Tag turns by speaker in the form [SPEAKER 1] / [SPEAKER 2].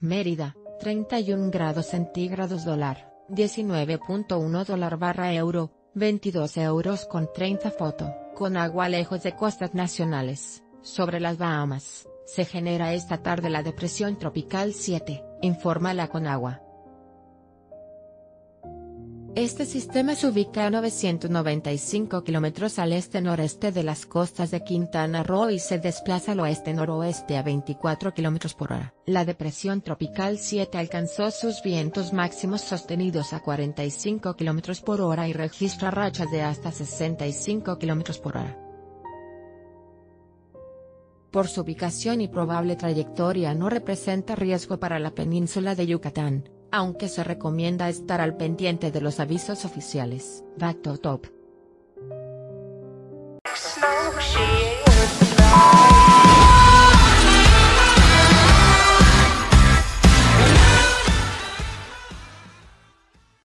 [SPEAKER 1] Mérida, 31 grados centígrados dólar, 19.1 dólar barra euro, 22 euros con 30 foto, con agua lejos de costas nacionales, sobre las Bahamas, se genera esta tarde la depresión tropical 7, informa la Conagua. Este sistema se ubica a 995 kilómetros al este-noreste de las costas de Quintana Roo y se desplaza al oeste-noroeste a 24 kilómetros por hora. La depresión tropical 7 alcanzó sus vientos máximos sostenidos a 45 kilómetros por hora y registra rachas de hasta 65 kilómetros por hora. Por su ubicación y probable trayectoria no representa riesgo para la península de Yucatán aunque se recomienda estar al pendiente de los avisos oficiales. Back top.